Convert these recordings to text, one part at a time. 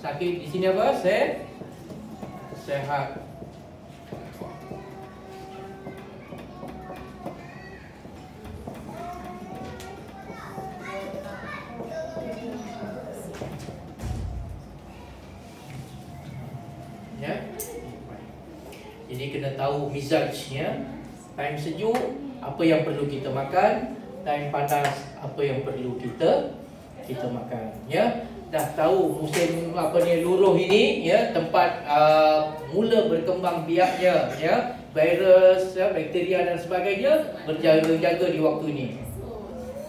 Sakit di sini apa? Se sehat. Ya. Jadi kena tahu mizajnya. Time sejuk apa yang perlu kita makan, time panas apa yang perlu kita kita makan. Ya? Dah tahu musim apa ni luruh ini ya? Tempat uh, mula berkembang biaknya ya? Virus ya? Bakteria dan sebagainya berjaga-jaga di waktu ini.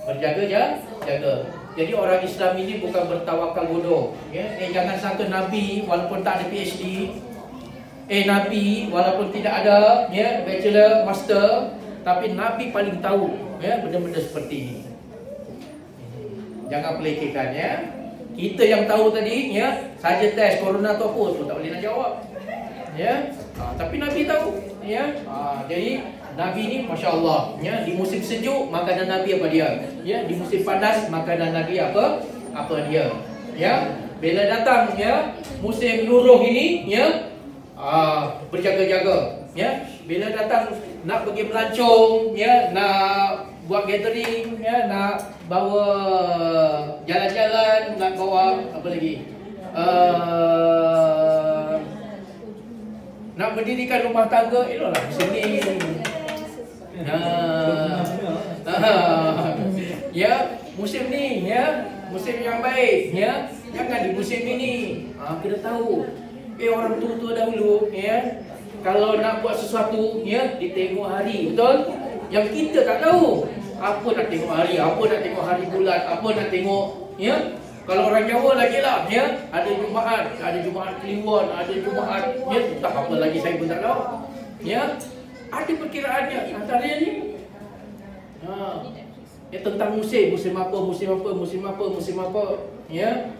Berjaga ya jaga. Jadi orang Islam ini bukan bertawakal bodoh ya? Eh jangan sangka nabi walaupun tak ada PhD eh nabi walaupun tidak ada ya? Bachelor master. Tapi nabi paling tahu ya? Benda-benda seperti ini Jangan pelekehkan ya. Kita yang tahu tadi ya, saja test corona tu apa tu tak boleh nak jawab. Ya. Ha, tapi Nabi tahu ya. Ha, jadi Nabi ni masya-Allah ya di musim sejuk makanan Nabi apa dia? Ya, di musim panas makanan Nabi apa? Apa dia? Ya. Bila datang ya musim luruh ini ya ha, berjaga-jaga ya. Bila datang nak pergi melancong ya, nak buat gathering ya nak bawa jalan-jalan nak bawa apa lagi? Uh, nak mendirikan rumah tangga eloklah musim ni ha, ha, ya musim ni ya musim yang baik ya. Jangan di musim ini. Ha, kita tahu eh orang tua-tua dahulu ya kalau nak buat sesuatu ya ditengok hari betul yang kita tak tahu apa nak tengok hari, apa nak tengok hari bulan, apa nak tengok ya. Kalau orang Jawa lagi lah ya, ada Jumaat, ada Jumaat Kliwon, ada Jumaat ya, tak apa lagi saya pun tak tahu. Ya. Ada perkiraannya antara ni. Ha. Ya tentang musim, musim apa, musim apa, musim apa, musim apa, ya.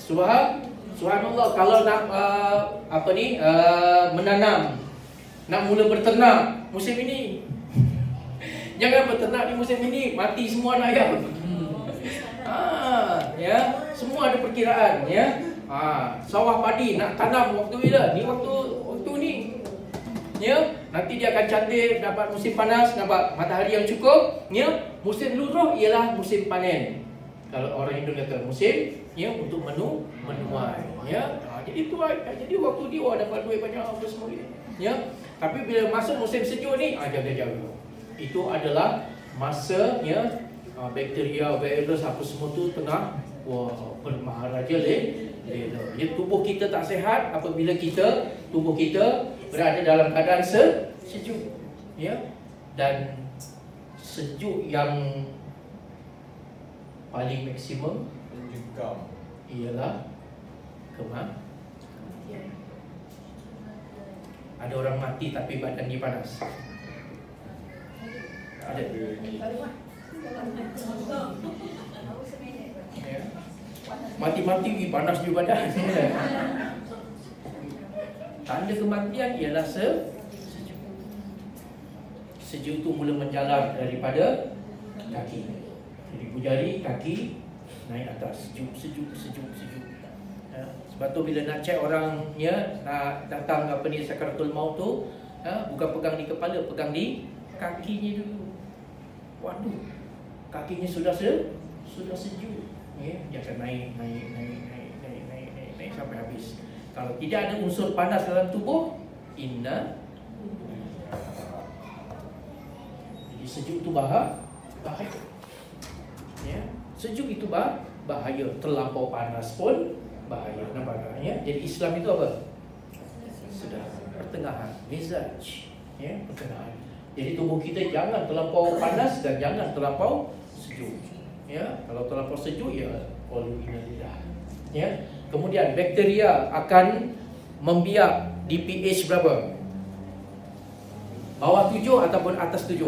Subhan Subhanallah kalau nak uh, apa ni uh, menanam nak mula berternak musim ini Jangan berternak di musim ini mati semua anak ayam. Ha, ya, semua ada perkiraan ya. Ha, sawah padi nak tanam waktu bila? Ni waktu waktu ni. Ya, nanti dia akan cantik dapat musim panas, dapat matahari yang cukup, ya. Musim luruh ialah musim panen. Kalau orang Hindu kata musim ya untuk menu menuai, ya. Ha, jadi tu jadi waktu dia oh, dapat duit banyak apa semua ni. Ya. Tapi bila masuk musim sejuk ni, ah jaga-jaga itu adalah masa ya bakteria virus apa semua tu tengah wah bermaharaja le le tubuh kita tak sehat apabila kita tubuh kita berada dalam keadaan se sejuk ya dan sejuk yang paling maksimum mencekam ialah kemah ada orang mati tapi badan dia panas ada. Ya. Mati-mati pergi panas di badan. Tanda kematian ialah se sejuk. Sejuk itu mula menjalar daripada kaki. Jadi bujari kaki naik atas sejuk sejuk sejuk sejuk. Ya. Sebab tu bila nak cek orang ya nak datang apa ni sakaratul maut tu ya, bukan pegang di kepala, pegang di kakinya dulu. Waduh, kakinya sudah se sudah sejuk. Ya, dia akan naik, naik, naik, naik, naik, naik, naik, naik sampai habis. Kalau tidak ada unsur panas dalam tubuh, inna jadi sejuk itu bahaya, bahaya. Sejuk itu bah, bahaya. Terlampau panas pun bahaya. Nampak ya? Jadi Islam itu apa? Sudah pertengahan, mizaj, ya, pertengahan. Jadi tubuh kita jangan terlampau panas dan jangan terlampau sejuk. Ya, kalau terlampau sejuk ya polu inalidah. Ya. Kemudian bakteria akan membiak di pH berapa? Bawah 7 ataupun atas 7?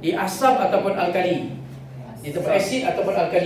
Di asam ataupun alkali? Di tempat asid ataupun alkali?